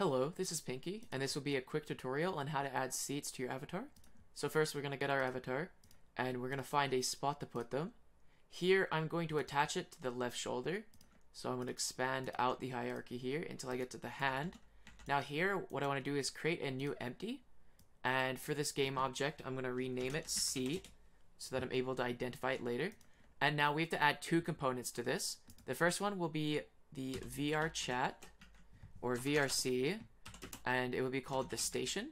Hello, this is Pinky, and this will be a quick tutorial on how to add seats to your avatar. So first we're going to get our avatar, and we're going to find a spot to put them. Here I'm going to attach it to the left shoulder, so I'm going to expand out the hierarchy here until I get to the hand. Now here, what I want to do is create a new empty, and for this game object, I'm going to rename it seat, so that I'm able to identify it later. And now we have to add two components to this. The first one will be the VRChat, or VRC, and it will be called the station.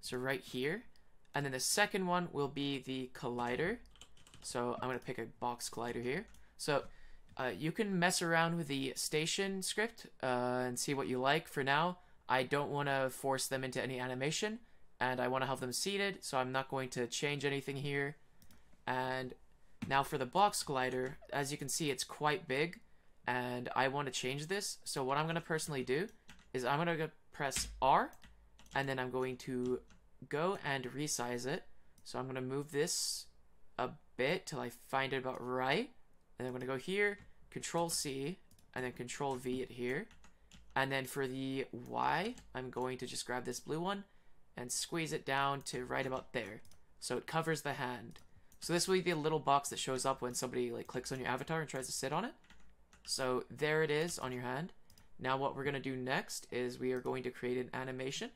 So right here. And then the second one will be the collider. So I'm going to pick a box collider here. So uh, you can mess around with the station script uh, and see what you like. For now, I don't want to force them into any animation, and I want to have them seated, so I'm not going to change anything here. And now for the box collider, as you can see, it's quite big and I want to change this. So what I'm going to personally do is I'm going to press R and then I'm going to go and resize it. So I'm going to move this a bit till I find it about right. And I'm going to go here, Control C, and then Control V it here. And then for the Y, I'm going to just grab this blue one and squeeze it down to right about there. So it covers the hand. So this will be the little box that shows up when somebody like clicks on your avatar and tries to sit on it. So there it is on your hand. Now what we're going to do next is we are going to create an animation.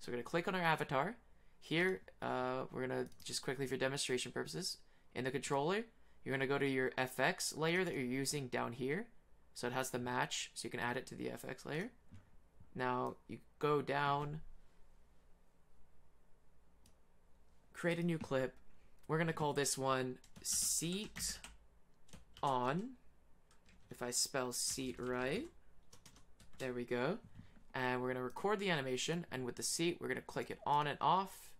So we're going to click on our avatar. Here, uh, we're going to just quickly for demonstration purposes, in the controller, you're going to go to your FX layer that you're using down here. So it has the match, so you can add it to the FX layer. Now you go down, create a new clip. We're going to call this one seat on I spell seat right. There we go. And we're going to record the animation, and with the seat, we're going to click it on and off,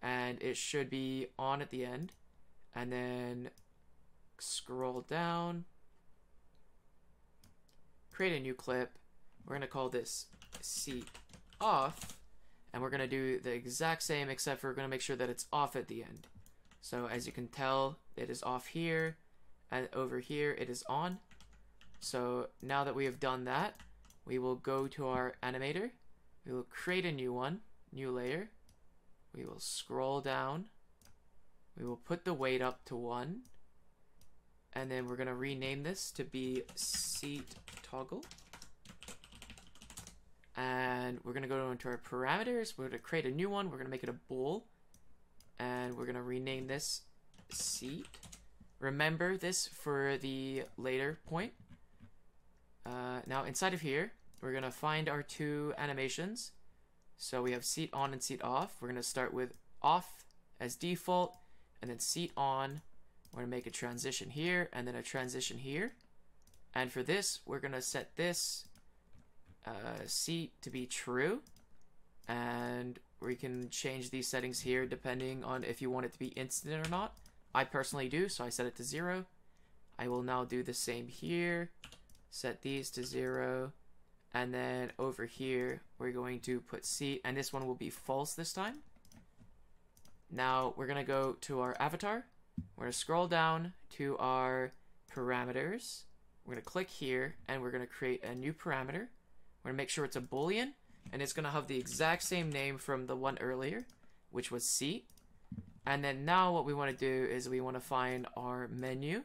and it should be on at the end. And then scroll down, create a new clip. We're going to call this seat off, and we're going to do the exact same, except for we're going to make sure that it's off at the end. So as you can tell, it is off here, and over here it is on. So now that we have done that, we will go to our animator. We will create a new one, new layer. We will scroll down. We will put the weight up to 1. And then we're going to rename this to be seat toggle. And we're going to go into our parameters. We're going to create a new one. We're going to make it a bool. And we're going to rename this seat. Remember this for the later point. Uh, now inside of here, we're going to find our two animations. So we have seat on and seat off. We're going to start with off as default and then seat on. We're to make a transition here and then a transition here. And for this, we're going to set this uh, seat to be true. And we can change these settings here depending on if you want it to be instant or not. I personally do, so I set it to zero. I will now do the same here set these to zero, and then over here, we're going to put seat, and this one will be false this time. Now, we're gonna go to our avatar. We're gonna scroll down to our parameters. We're gonna click here, and we're gonna create a new parameter. We're gonna make sure it's a boolean, and it's gonna have the exact same name from the one earlier, which was seat. And then now what we wanna do is we wanna find our menu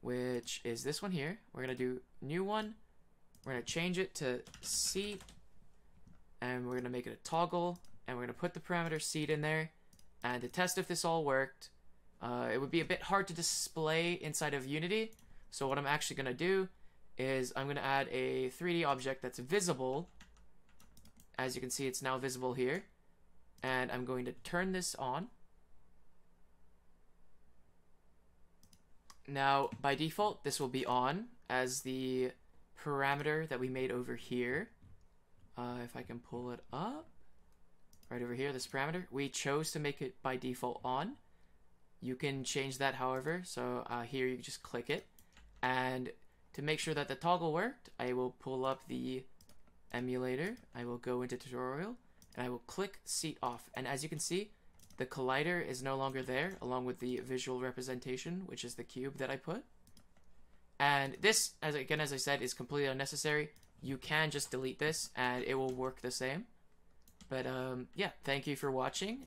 which is this one here. We're going to do new one. We're going to change it to seat, and we're going to make it a toggle, and we're going to put the parameter seat in there. And to test if this all worked, uh, it would be a bit hard to display inside of Unity. So what I'm actually going to do is I'm going to add a 3D object that's visible. As you can see, it's now visible here. And I'm going to turn this on. Now, by default, this will be on as the parameter that we made over here. Uh, if I can pull it up, right over here, this parameter, we chose to make it by default on. You can change that however, so uh, here you just click it. And to make sure that the toggle worked, I will pull up the emulator, I will go into tutorial, and I will click seat off. And as you can see, the collider is no longer there, along with the visual representation, which is the cube that I put. And this, as again, as I said, is completely unnecessary. you can just delete this and it will work the same. But um, yeah, thank you for watching.